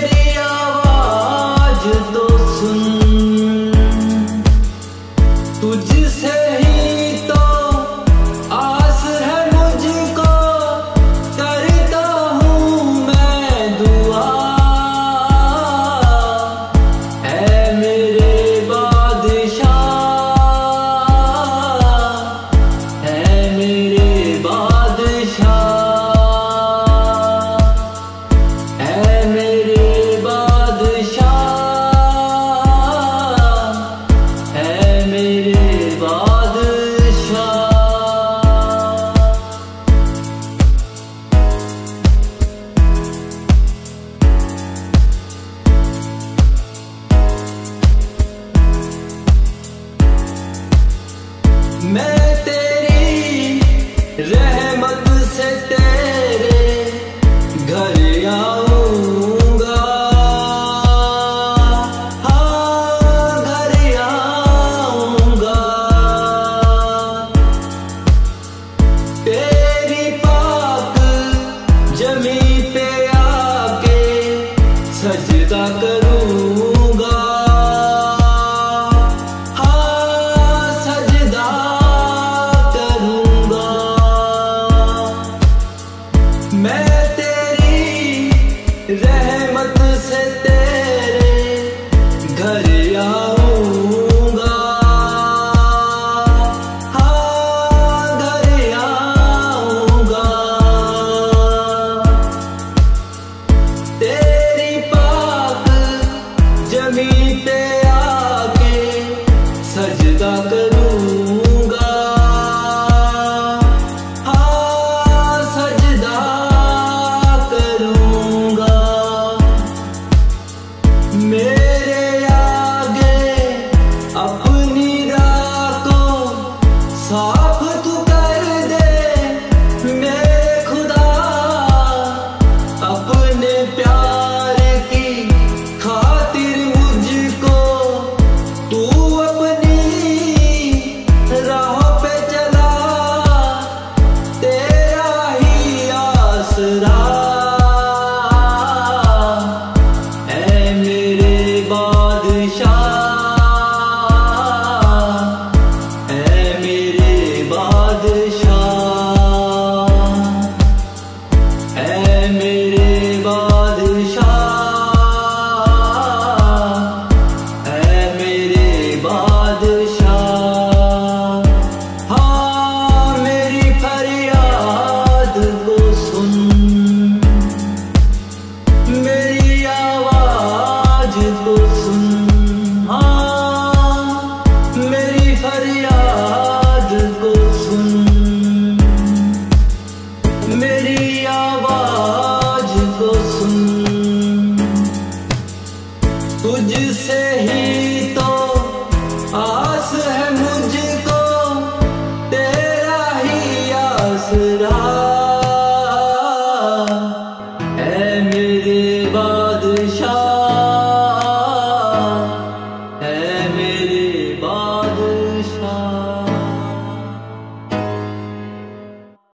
तेरी आवाज़ तो मैं तेरी रहमत से तेरे घर आऊँगा। हाँ घर आऊँगा। तेरी जमी पे आके सजदा कर